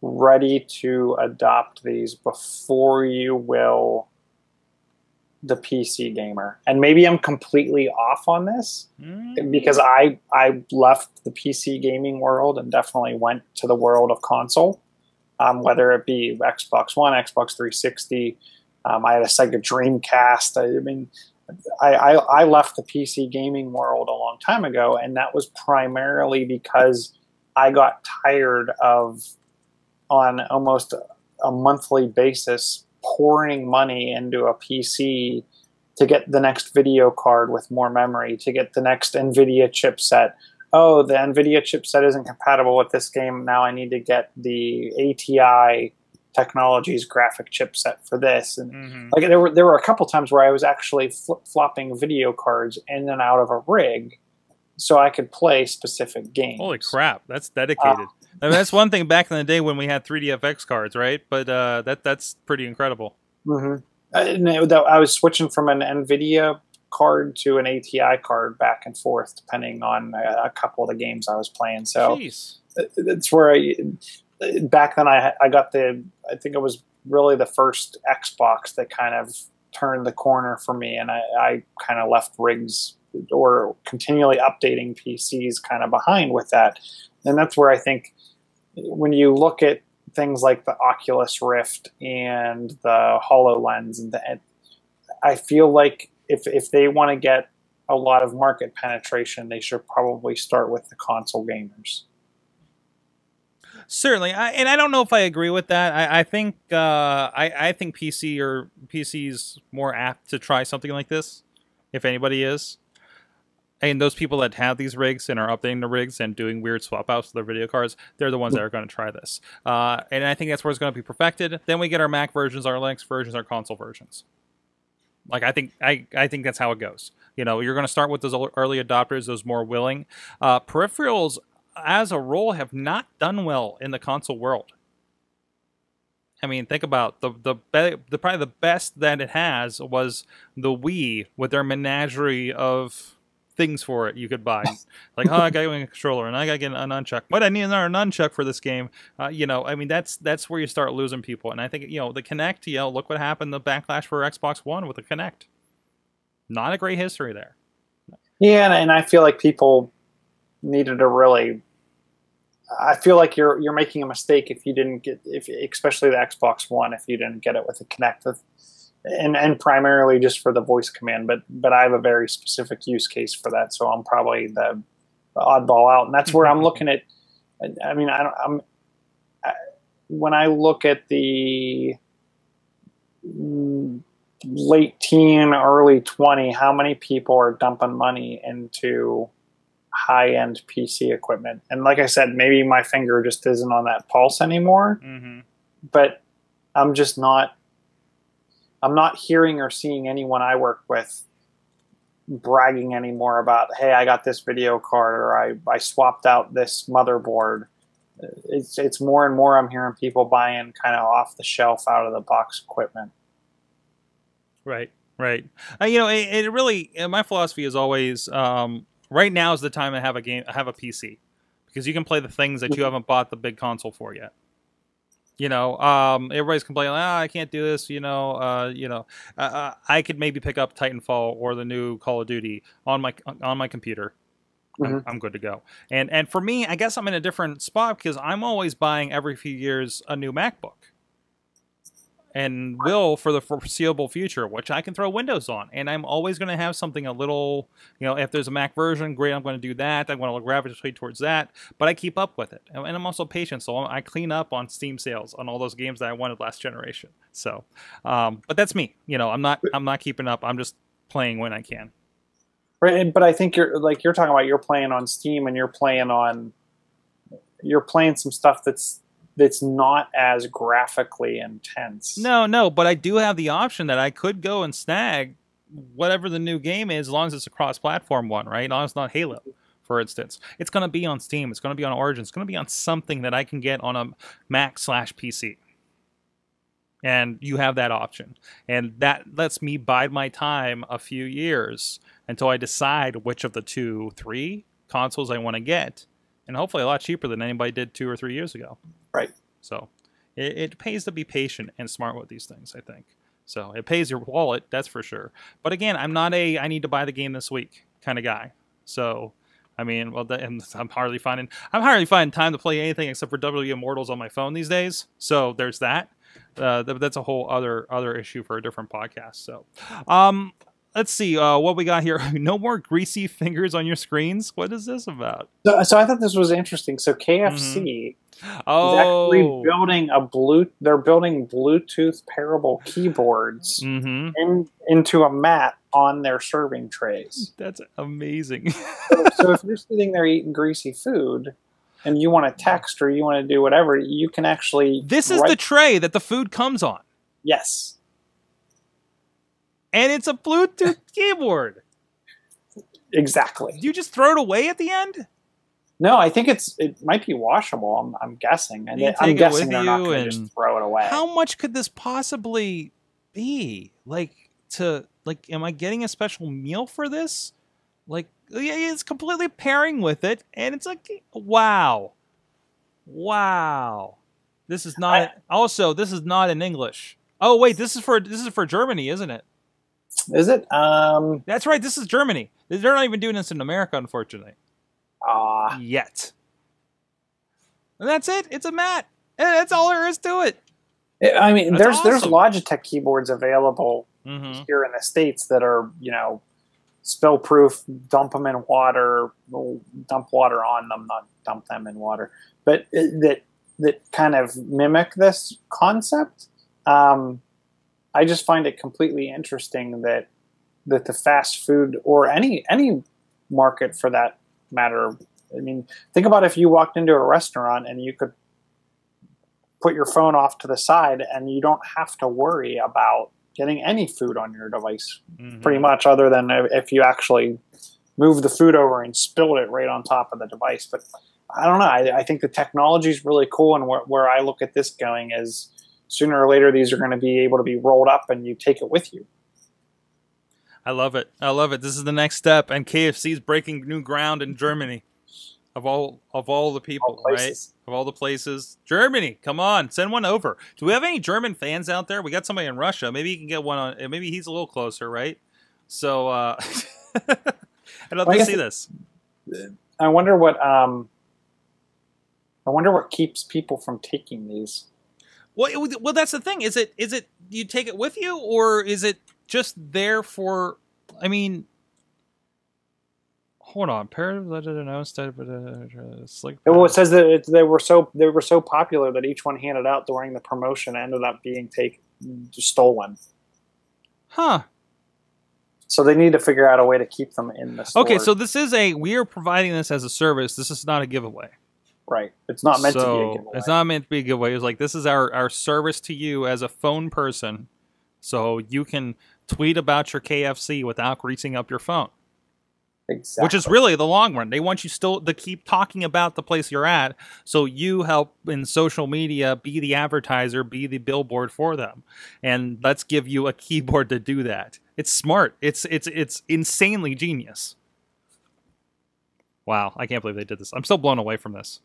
ready to adopt these before you will the PC gamer. And maybe I'm completely off on this Mm. because I I left the PC gaming world and definitely went to the world of console, um, whether it be Xbox One, Xbox 360. Um, I had a Sega Dreamcast. I, I mean, I, I, I left the PC gaming world a long time ago, and that was primarily because I got tired of on almost a, a monthly basis pouring money into a PC to get the next video card with more memory, to get the next NVIDIA chipset. Oh, the NVIDIA chipset isn't compatible with this game. Now I need to get the ATI Technologies graphic chipset for this. And Mhm. like there were there were a couple times where I was actually flip flopping video cards in and out of a rig so I could play specific games. Holy crap, that's dedicated. I mean, that's one thing back in the day when we had 3DFX cards, right? But uh, that that's pretty incredible. hmm it- that- I was switching from an NVIDIA card to an ATI card back and forth, depending on a, a couple of the games I was playing. So Jeez. that's where I back then I I got the I think it was really the first Xbox that kind of turned the corner for me, and I, I kind of left rigs or continually updating PCs kind of behind with that, and that's where I think when you look at things like the Oculus Rift and the Hololens, and the, I feel like if if they want to get a lot of market penetration, they should probably start with the console gamers. Certainly, I, and I don't know if I agree with that. I, I think uh, I, I think PC or PC's more apt to try something like this, if anybody is. And those people that have these rigs and are updating the rigs and doing weird swap outs of their video cards, they're the ones that are going to try this. Uh, and I think that's where it's going to be perfected. Then we get our Mac versions, our Linux versions, our console versions. Like I think I, I think that's how it goes. You know, you're going to start with those early adopters, those more willing. Uh, peripherals, as a rule, have not done well in the console world. I mean, think about the the, the probably the best that it has was the Wii with their menagerie of things for it you could buy. like, oh, I got to get a controller and I got to get an nunchuck. But I need another nunchuck for this game. Uh, you know, I mean, that's that's where you start losing people. And I think you know the Kinect. You know, look what happened. The backlash for Xbox One with the Kinect. Not a great history there. Yeah, and, and I feel like people needed to really. I feel like you're you're making a mistake if you didn't get if especially the Xbox One if you didn't get it with the Kinect and and primarily just for the voice command. But but I have a very specific use case for that, so I'm probably the, oddball out, and that's where I'm looking at. I mean, I don't, I'm I, when I look at the late teen, early 20, how many people are dumping money into high end PC equipment? And like I said, maybe my finger just isn't on that pulse anymore, Mm-hmm. but I'm just not. I'm not hearing or seeing anyone I work with bragging anymore about, hey, I got this video card or I, I swapped out this motherboard. It's it's more and more I'm hearing people buying kind of off the shelf, out of the box equipment. Right, right. Uh, you know, it, it really. uh, My philosophy is always um, right now is the time to have a game, have a PC, because you can play the things that you haven't bought the big console for yet. You know, um, everybody's complaining, ah, I can't do this. You know, uh, you know, uh, uh, I could maybe pick up Titanfall or the new Call of Duty on my on my computer. I'm, I'm good to go. And and for me, I guess I'm in a different spot because I'm always buying every few years a new MacBook and will for the foreseeable future, which I can throw Windows on. And I'm always going to have something a little, you know, if there's a Mac version, great, I'm going to do that. I'm going to gravitate towards that. But I keep up with it. And I'm also patient. So I clean up on Steam sales on all those games that I wanted last generation. So, um, but that's me. You know, I'm not, I'm not keeping up. I'm just playing when I can. Right, but I think you're like you're talking about you're playing on Steam and you're playing on you're playing some stuff that's that's not as graphically intense. No, no, but I do have the option that I could go and snag whatever the new game is, as long as it's a cross-platform one, right? As long as it's not Halo, for instance. It's going to be on Steam. It's going to be on Origin. It's going to be on something that I can get on a Mac slash PC. And you have that option, and that lets me bide my time a few years until I decide which of the two, three consoles I want to get, and hopefully a lot cheaper than anybody did two or three years ago. Right. So it, it pays to be patient and smart with these things, I think. So it pays your wallet, that's for sure. But again, I'm not a I need to buy the game this week kind of guy. So I mean, well, that, and I'm hardly finding I'm hardly finding time to play anything except for WWE Immortals on my phone these days. So there's that. Uh, that's a whole other other issue for a different podcast. So, um, let's see uh, what we got here. no more greasy fingers on your screens. What is this about? So, so I thought this was interesting. So KFC is Oh, actually building a blue. They're building Bluetooth pairable keyboards hmm in into a mat on their serving trays. that's amazing. so, so if you're sitting there eating greasy food and you want to text or you want to do whatever, you can actually. this is write- the tray that the food comes on, yes. And it's a Bluetooth keyboard. Exactly. Do you just throw it away at the end? No, I think it's it might be washable. I'm, I'm guessing, and You I'm guessing they're not going to just throw it away. How much could this possibly be? Like to like, am I getting a special meal for this? Like, yeah, it's completely pairing with it, and it's like, wow, wow. This is not. also, this is not in English. Oh wait, this is for this is for Germany, isn't it? Is it? Um. That's right. This is Germany. They're not even doing this in America, unfortunately. Ah. Yet. And that's it. It's a mat. And that's all there is to it. I mean, That's there's there's. Logitech keyboards available Mm-hmm. here in the states that are you know spill proof. Dump them in water. Dump water on them, not dump them in water. But that that kind of mimic this concept. Um, I just find it completely interesting that that the fast food or any any market for that matter. I mean, think about if you walked into a restaurant and you could put your phone off to the side and you don't have to worry about getting any food on your device Mm-hmm. pretty much other than if you actually move the food over and spilled it right on top of the device but i don't know i, I think the technology is really cool and where, where i look at this going is sooner or later these are going to be able to be rolled up and you take it with you I love it. I love it. This is the next step, and KFC is breaking new ground in Germany. Of all of all the people, All right? Of all the places, Germany. Come on, send one over. Do we have any German fans out there? We got somebody in Russia. Maybe you can get one on. Maybe he's a little closer, right? So uh, I'd love Well, I to see this. I wonder what um, I wonder what keeps people from taking these. Well, it- well, that's the thing. Is it is it you take it with you, or is it just there for? I mean, hold on. Pair of instead of uh, slick. Well, it says that it, they were so they were so popular that each one handed out during the promotion ended up being taken stolen. Huh. So they need to figure out a way to keep them in the store. Okay, so this is a we are providing this as a service. This is not a giveaway. Right, it's not meant to be a giveaway. It's not meant to be a giveaway. It's like this is our our service to you as a phone person, so you can tweet about your KFC without greasing up your phone. exactly. which is really the long run. They want you still to keep talking about the place you're at, so you help in social media be the advertiser, be the billboard for them, and let's give you a keyboard to do that. It's smart. It's it's it's insanely genius. Wow, I can't believe they did this. I'm still blown away from this.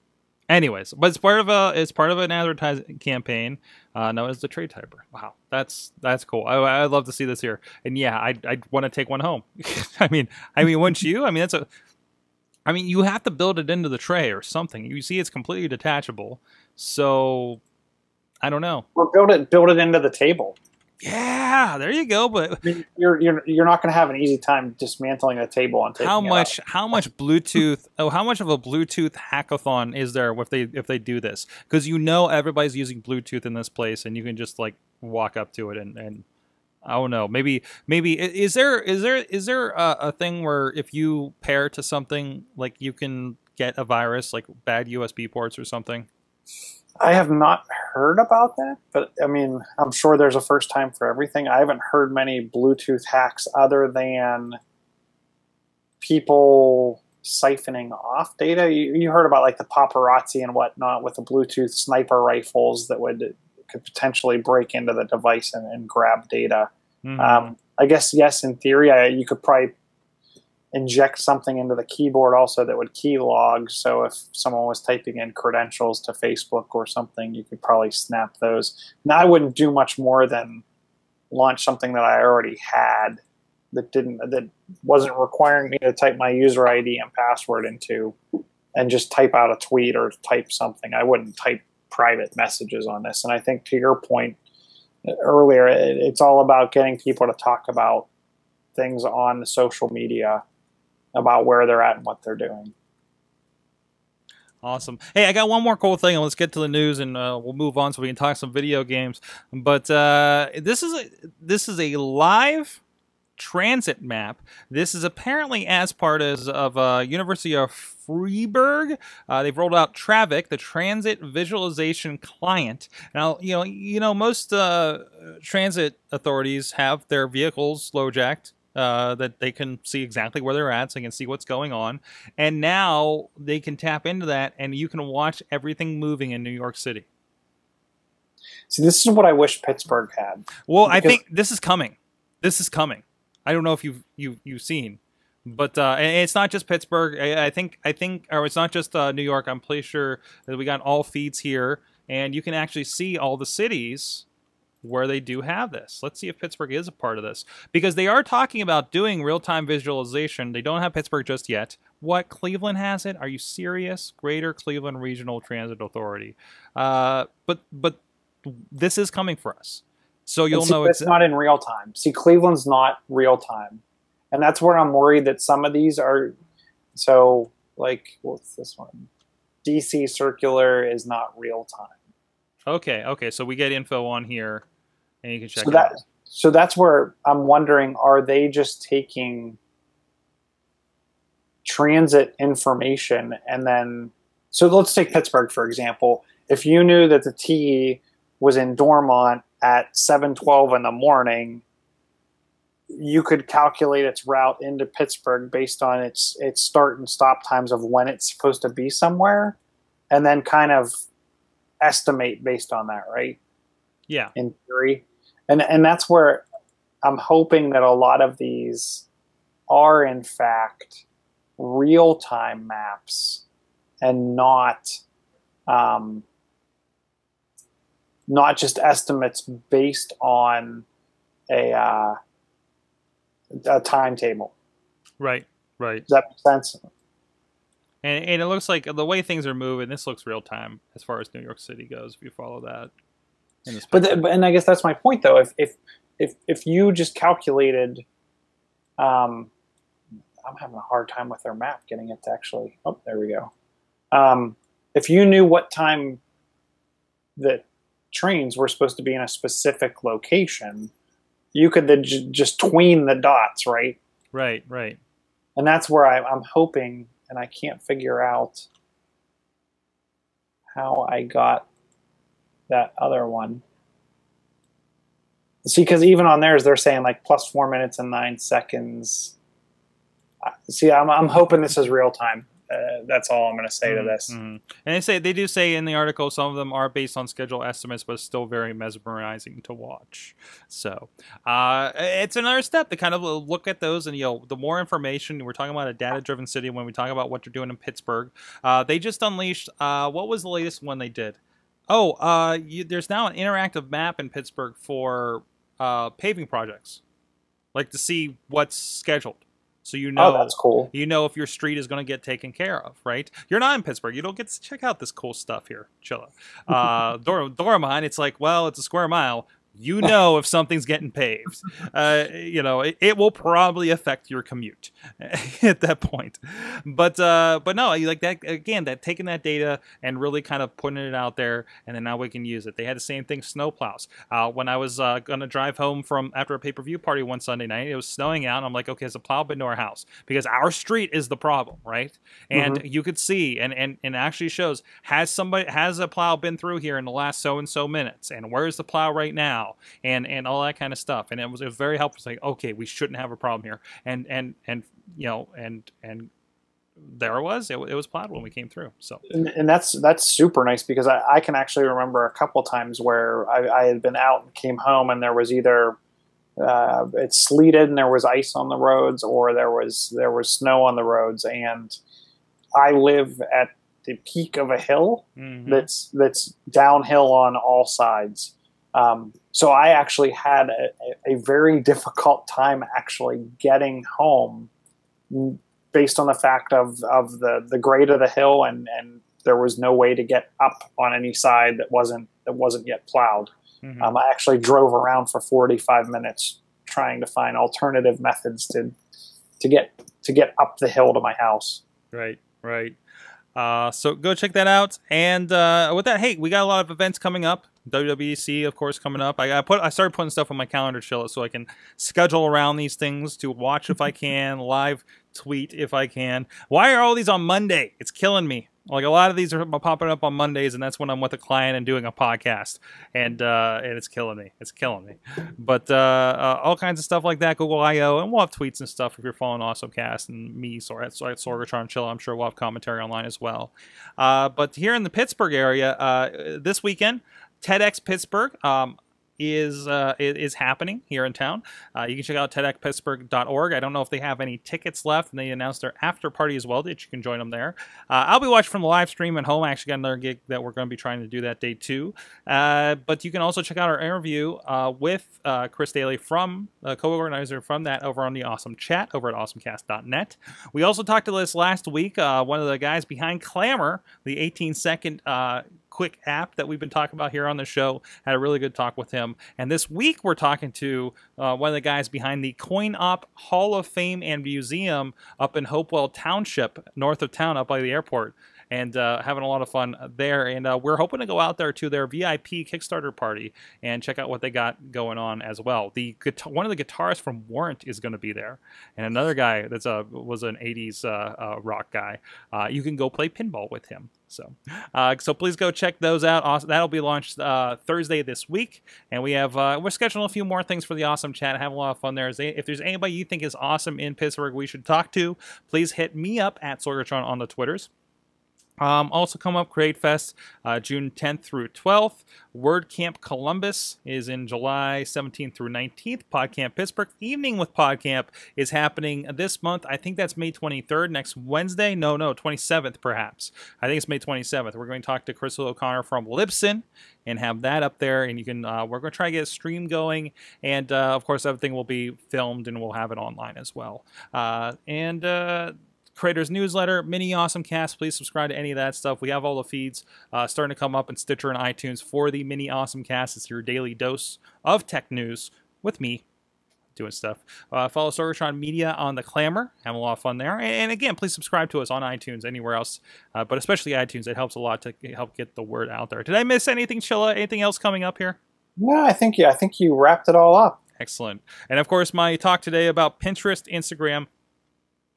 Anyways, but it's part of a it's part of an advertising campaign uh, known as the Tray Typer. Wow, that's that's cool. I, I'd love to see this here, and yeah, I I want to take one home. I mean, I mean, wouldn't you? I mean, that's a. I mean, you have to build it into the tray or something. You see, it's completely detachable, so I don't know. or build it build it into the table. Yeah, there you go. But you're you're you're not going to have an easy time dismantling a table and taking how much how much bluetooth oh how much of a bluetooth hackathon is there if they if they do this because you know everybody's using bluetooth in this place and you can just like walk up to it and and I don't know. Maybe, maybe is there is there is there a, a thing where if you pair to something like you can get a virus like bad USB ports or something? I have not heard about that, but I mean, I'm sure there's a first time for everything. I haven't heard many Bluetooth hacks other than people siphoning off data. You, you heard about like the paparazzi and whatnot with the Bluetooth sniper rifles that would could potentially break into the device and, and grab data. Mhm. Um, I guess yes, in theory, I, you could probably inject something into the keyboard also that would key log. So if someone was typing in credentials to Facebook or something, you could probably snap those. Now I wouldn't do much more than launch something that I already had that didn't that wasn't requiring me to type my user ID and password into and just type out a tweet or type something. I wouldn't type private messages on this. And I think to your point earlier, it, it's all about getting people to talk about things on social media about where they're at and what they're doing. Awesome. Hey, I got one more cool thing, and let's get to the news, and uh, we'll move on so we can talk some video games. But uh, this is a this is a live transit map. This is apparently as part as, of uh, University of Freiburg. Uh, they've rolled out Travic, the Transit Visualization Client. Now, you know, you know, most uh, transit authorities have their vehicles low jacked. Uh, that they can see exactly where they're at, so they can see what's going on. And now they can tap into that, and you can watch everything moving in New York City. See, this is what I wish Pittsburgh had. Well, I think this is coming. This is coming. I don't know if you've you you've seen, but uh, it's not just Pittsburgh. I, I think I think, or it's not just uh, New York. I'm pretty sure that we got all feeds here, and you can actually see all the cities where they do have this. Let's see if Pittsburgh is a part of this because they are talking about doing real time visualization. They don't have Pittsburgh just yet. What Cleveland has it? Are you serious? Greater Cleveland Regional Transit Authority. Uh, but but this is coming for us. So you'll see, know it's not in real time. See, Cleveland's not real time, and that's where I'm worried that some of these are. So, like, what's this one? DC Circulator is not real time. Okay, okay. So we get info on here, and you can check So that out. so that's where I'm wondering: Are they just taking transit information and then? So let's take Pittsburgh for example. If you knew that the T was in Dormont at 7:12 in the morning, you could calculate its route into Pittsburgh based on its its start and stop times of when it's supposed to be somewhere, and then kind of estimate based on that, right? Yeah. in theory, and and that's where I'm hoping that a lot of these are in fact real time maps and not um, not just estimates based on a uh, a timetable. Right, right. Does that make sense? And, and it looks like the way things are moving, this looks real time as far as New York City goes. If you follow that, But, the, but and I guess that's my point though. If if if if you just calculated, um, I'm having a hard time with their map getting it to actually. Oh, there we go. Um, if you knew what time the trains were supposed to be in a specific location, you could then j- just tween the dots, right? right, right. And that's where I, I'm hoping, and I can't figure out how I got that other one. See, because even on theirs, they're saying like plus four minutes and nine seconds. See, I'm, I'm hoping this is real time. Uh, that's all I'm going to say to this. Mhm. And they say they do say in the article some of them are based on schedule estimates, but still very mesmerizing to watch. So uh, it's another step to kind of look at those, and you know, the more information we're talking about a data-driven city when we talk about what you're doing in Pittsburgh. Uh, they just unleashed. Uh, what was the latest one they did? Oh, uh, you, there's now an interactive map in Pittsburgh for uh, paving projects, like to see what's scheduled. So you know Oh, that's cool. you know if your street is going to get taken care of, right? You're not in Pittsburgh. You don't get to check out this cool stuff here, Chilla. Uh, Dor- Dormont, it's like, well, it's a square mile. You know if something's getting paved. Uh, you know, it, it will probably affect your commute at that point. But uh, but no, you like that again. That taking that data and really kind of putting it out there, and then now we can use it. They had the same thing, snowplows. Uh, when I was uh, gonna drive home from after a pay per view party one Sunday night, it was snowing out. And I'm like, okay, has a plow been to our house? Because our street is the problem, right? And you could see, and and and it actually shows has somebody has a plow been through here in the last so and so minutes, and where's the plow right now, and and all that kind of stuff. And it was it was very helpful. It's like, okay, we shouldn't have a problem here, and and and you know, and and there it was. It, it was plowed when we came through. So and, and that's that's super nice because I, I can actually remember a couple times where I, I had been out and came home and there was either uh, it sleeted and there was ice on the roads or there was there was snow on the roads and I live at the peak of a hill mhm. that's that's downhill on all sides. Um, so I actually had a, a very difficult time actually getting home, based on the fact of, of the, the grade of the hill and, and there was no way to get up on any side that wasn't that wasn't yet plowed. Mhm. Um, I actually drove around for 45 minutes trying to find alternative methods to to get to get up the hill to my house. Right, right. Uh, so go check that out. And uh, with that, hey, we got a lot of events coming up. WWDC, of course, coming up. I, I put I started putting stuff on my calendar, chill, so I can schedule around these things to watch if I can, live tweet if I can. Why are all these on Monday? It's killing me. Like a lot of these are popping up on Mondays, and that's when I'm with a client and doing a podcast, and uh, and it's killing me. It's killing me. But uh, uh, all kinds of stuff like that, Google I/O, and we'll have tweets and stuff if you're following AwesomeCast and me, so at, so at Sorgatron Chill. I'm sure we'll have commentary online as well. Uh, but here in the Pittsburgh area, uh, this weekend, TEDx Pittsburgh. Um, is uh, is happening here in town. Uh, you can check out tedxpittsburgh.org. I don't know if they have any tickets left, and they announced their after party as well that you can join them there. Uh, I'll be watching from the live stream at home. I actually got another gig that we're going to be trying to do that day too. Uh, but you can also check out our interview uh, with uh, Chris Daly from uh, co-organizer from that over on the Awesome Chat over at awesomecast.net. We also talked to this last week. Uh, one of the guys behind Clammr, the 18 second uh, quick app that we've been talking about here on the show. Had a really good talk with him. And this week we're talking to uh, one of the guys behind the Coin Op Hall of Fame and Museum up in Hopewell Township, north of town, up by the airport. And uh, having a lot of fun there. And uh, we're hoping to go out there to their VIP Kickstarter party and check out what they got going on as well. The one of the guitarists from Warrant is going to be there, and another guy that's a was an '80s uh, uh, rock guy. Uh, you can go play pinball with him. So, uh, so please go check those out. Awesome. That'll be launched uh, Thursday this week, and we have uh, we're scheduling a few more things for the awesome chat. Have a lot of fun there- If there's anybody you think is awesome in Pittsburgh, we should talk to. Please hit me up at Sorgatron on the Twitters. Um, also come up Create Fest uh, June 10th through 12th. WordCamp Columbus is in July 17th through 19th. PodCamp Pittsburgh Evening with PodCamp is happening this month. I think that's May 23rd, next Wednesday. No, no, 27th perhaps. I think it's May 27th. We're going to talk to Crystal O'Connor from Libsyn and have that up there. And you can, uh, we're going to try to get a stream going. And uh, of course, everything will be filmed and we'll have it online as well. Uh, and, uh, creators newsletter mini awesome cast. Please subscribe to any of that stuff. We have all the feeds uh, starting to come up in stitcher and itunes for the mini awesome cast. It's your daily dose of tech news with me doing stuff. Uh, follow sorgatron media on the Clammr. Have a lot of fun there. And, and again please subscribe to us on itunes anywhere else uh, but especially itunes. It helps a lot to help get the word out there. Did i miss anything chilla? Anything else coming up here? No, I think yeah, I think you wrapped it all up. Excellent. And of course, my talk today about Pinterest, Instagram,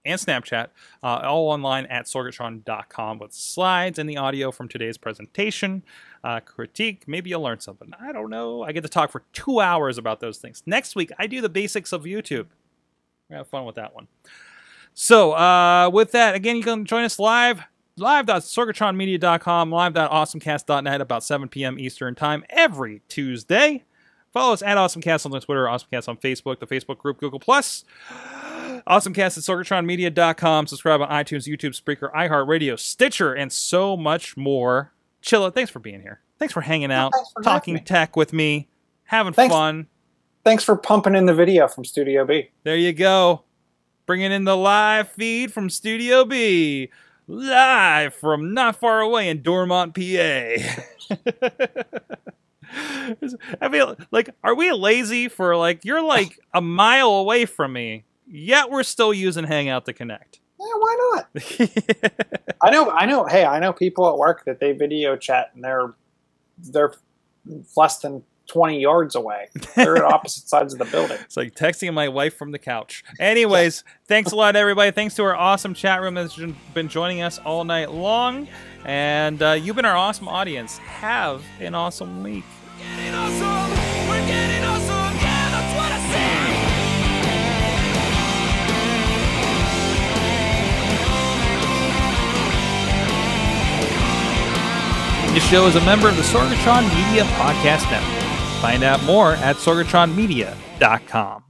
and Snapchat, uh, all online at sorgatron.com with slides and the audio from today's presentation, uh, critique. Maybe you'll learn something. I don't know. I get to talk for two hours about those things. Next week, I do the basics of YouTube. Have fun with that one. So, uh, with that, again, you can join us live live.sorgatronmedia.com, live.awesomecast.net about 7 p.m. Eastern Time every Tuesday. Follow us at AwesomeCast on Twitter, AwesomeCast on Facebook, the Facebook group, Google Plus. AwesomeCast at SorgatronMedia.com. Subscribe on iTunes, YouTube, Spreaker, iHeartRadio, Stitcher, and so much more. Chilla, thanks for being here. Thanks for hanging out, for talking tech with me, having Thanks. fun. Thanks for pumping in the video from Studio B. There you go. Bringing in the live feed from Studio B. Live from not far away in Dormont, PA. I feel like, are we lazy for like, you're like a mile away from me, yet we're still using Hangout to connect? Yeah, why not? I know, I know. Hey, I know people at work that they video chat and they're they're less than twenty yards away. They're at opposite sides of the building. It's like texting my wife from the couch. Anyways, thanks a lot, everybody. Thanks to our awesome chat room that's been joining us all night long. And uh, you've been our awesome audience. Have an awesome week. This show is a member of the Sorgatron Media Podcast Network. Find out more at sorgatronmedia.com.